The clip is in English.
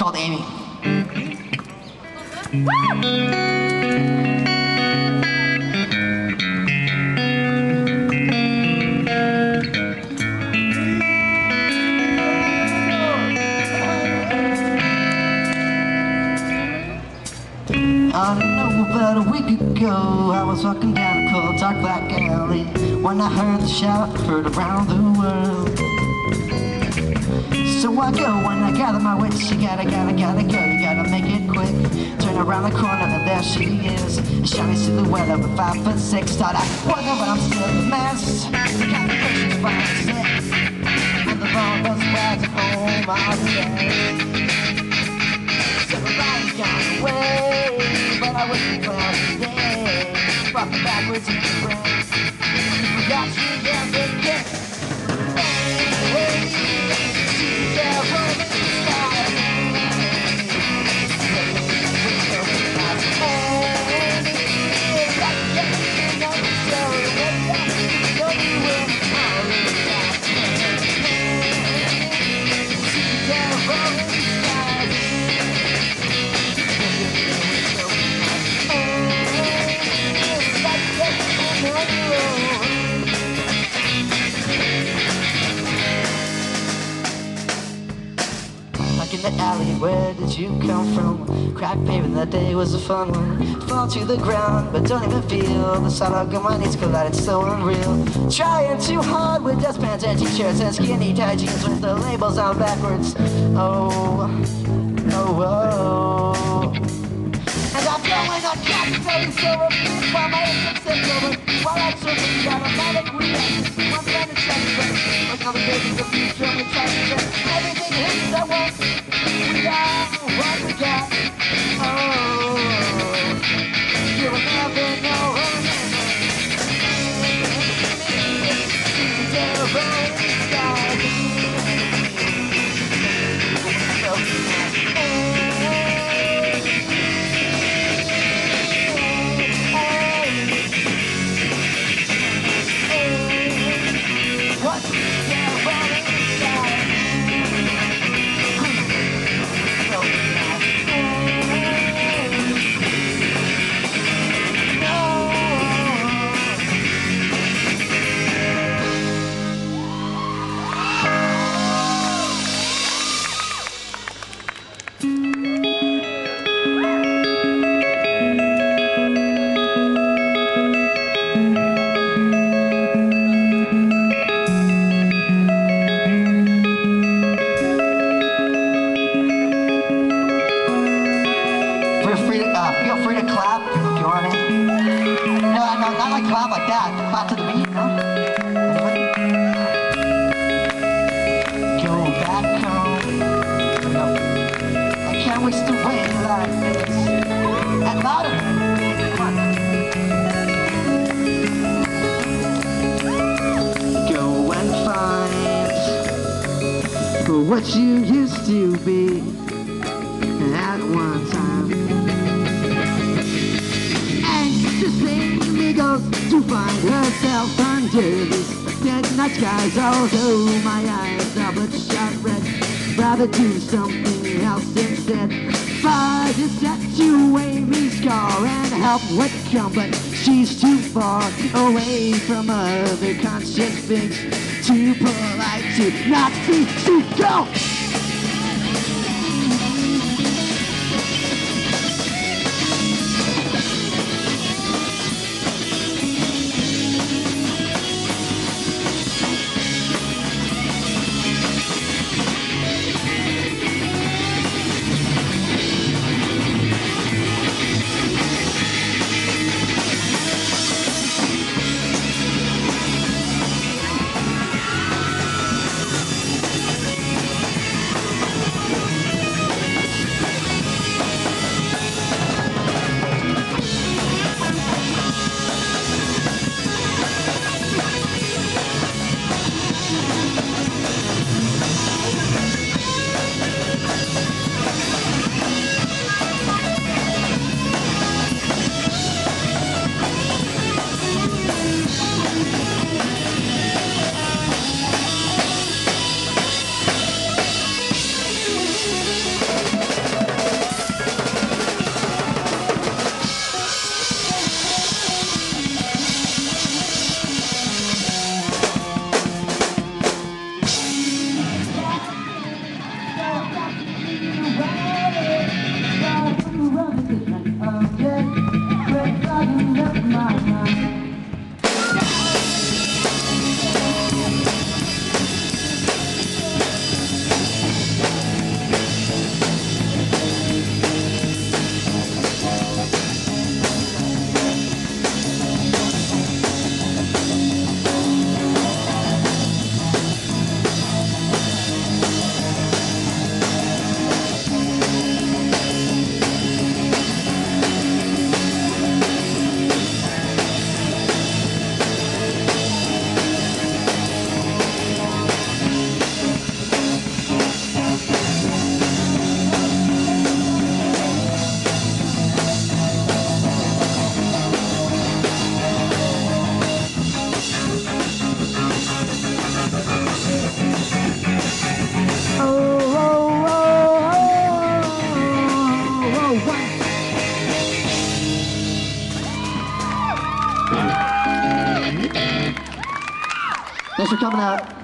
called Amy. I don't know, about a week ago I was walking down a cold dark black alley When I heard the shout heard around the world So I go when I gather my wits. You gotta, gotta, gotta go, you gotta make it quick. Turn around the corner and there she is. A shiny silhouette of a five foot six. Thought I wonder but I'm still a mess. Got questions by myself And the phone was back home all day everybody's gone away, but I wouldn't well today. Walking backwards in the rain. Forgot you down the gate. Hey, in the alley, where did you come from? Crack paving that day was a fun one. Fall to the ground, but don't even feel the sidewalk on my knees collided, so unreal. Trying too hard with dustpans and t-shirts and skinny tight jeans with the labels on backwards. Oh, oh, oh. And I'm going on captivating so a bit while my engine sits over. While I'm surfing down a manic reaction, one planet celebrate. Like all the babies of future, I'm trying everything hits at once. We are what we got. Uh, feel free to clap if you want it. No, no, not like clap like that. Clap to the beat, no? Anybody? Go back home. No. I can't waste away like this. And louder. Go and find what you used to be at one time. Amy goes to find herself under this dead night skies. Although my eyes are bloodshot red, rather do something else instead. Fire to set you Amy's scar and help would come, but she's too far away from other conscious things. Too polite to not see to go. Thanks for coming out.